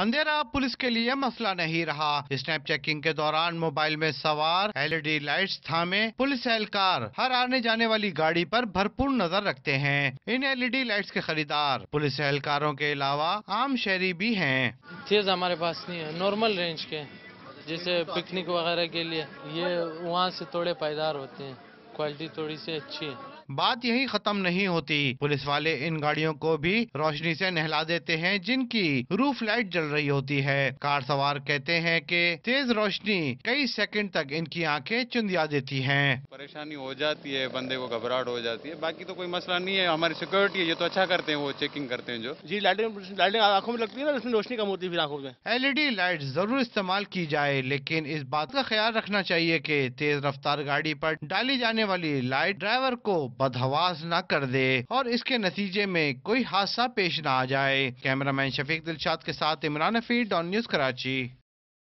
اندھیرا پولیس کے لیے مسئلہ نہیں رہا۔ اسنیپ چیکنگ کے دوران موبائل میں سوار، ایل ای ڈی لائٹس تھامے پولیس اہلکار ہر آنے جانے والی گاڑی پر بھرپور نظر رکھتے ہیں۔ ان ایل ای ڈی لائٹس کے خریدار، پولیس اہلکاروں کے علاوہ عام شہری بھی ہیں۔ تیز ہمارے پاس نہیں ہے، نارمل رینج کے جیسے پکنک وغیرہ کے لیے، یہ وہاں سے تھوڑے پائیدار ہوتے ہیں۔ کوالٹی تھوڑی سی اچھی ہے۔ بات یہی ختم نہیں ہوتی۔ پولیس والے ان گاڑیوں کو بھی روشنی سے نہلا دیتے ہیں جن کی روف لائٹ جل رہی ہوتی ہے۔ کار سوار کہتے ہیں کہ تیز روشنی کئی سیکنڈ تک ان کی آنکھیں چندیا دیتی ہیں۔ پریشانی ہو جاتی ہے بندے کو گھبراہٹ ہو جاتی ہے۔ باقی تو کوئی مسئلہ نہیں ہے۔ ہماری سیکورٹی ہے یہ تو اچھا کرتے ہیں وہ چیکنگ کرتے ہیں جو۔ جی لائٹیں لائٹیں آنکھوں میں لگتی ہے نا اس میں روشنی کم ہوتی ہے پھر آنکھوں میں۔ ایل ای ڈی لائٹ ضرور استعمال کی جائے لیکن اس بات کا خیال رکھنا چاہیے کہ تیز رفتار گاڑی پر ڈالی جانے والی لائٹ ڈرائیور کو بدہواس نہ کر دے اور اس کے نتیجے میں کوئی حادثہ پیش نہ آ جائے۔ کیمرہ مین شفیق دلشاد کے ساتھ عمران حفیظ ڈان نیوز کراچی۔